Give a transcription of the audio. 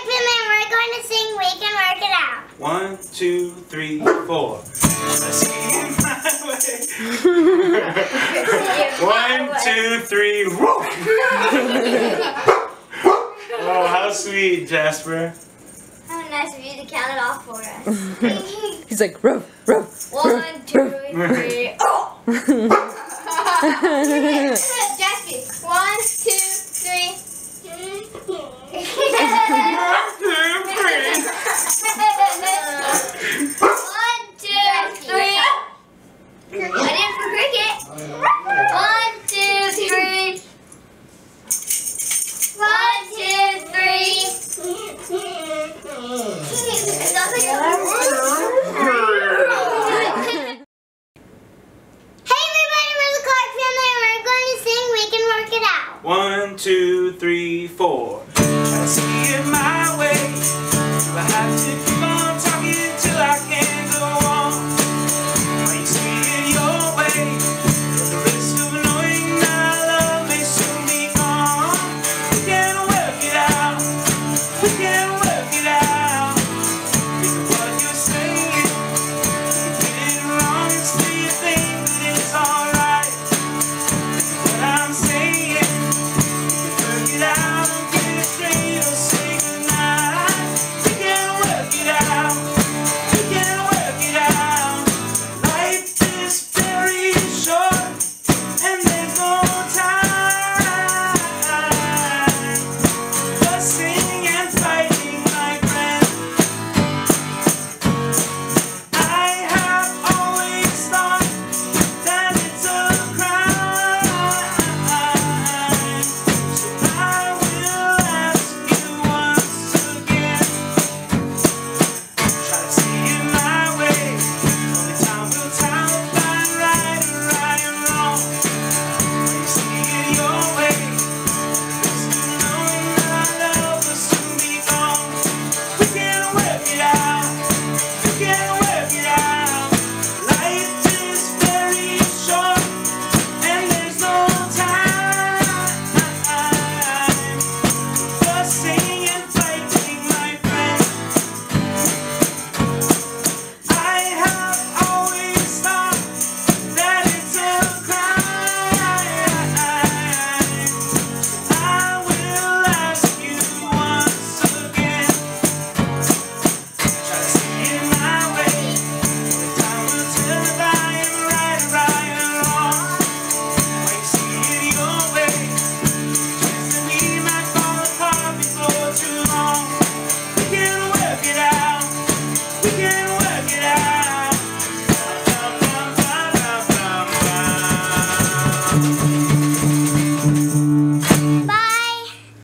Clark family, and we're going to sing We Can Work It Out. One, two, three, four. Let's get my way. One, two, three, whoop! oh, how sweet, Jasper. How nice of you to count it off for us. He's like, ruff, ruff. One, two, three, oh! One, two, three, four. I can see it my way. again. get out.